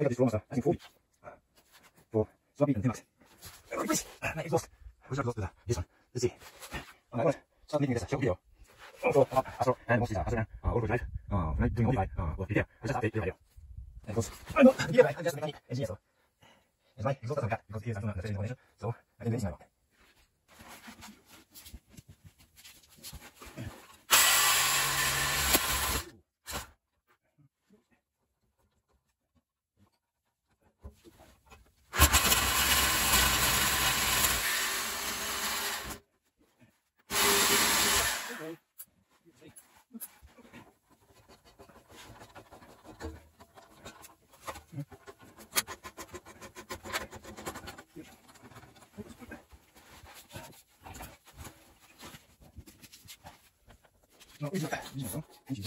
I got this from, uh, I think 40. Uh, for swapping and Timax. Uh, please. Uh, my exhaust. We shall exhaust to the, this one. Let's see. Uh, I'm gonna start making this a short video. Also, uh, Astro and most is, uh, Astro and, uh, all drive. Uh, when I doing modify, uh, well, prepare. I just update the video. And goes, I'm not, yeah, I'm just a mechanic engineer, so. It's my exhaust doesn't cut 那我们，你想什么？你？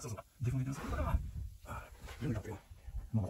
そうそう。でもね、それから、あ、夜だけ、まあ、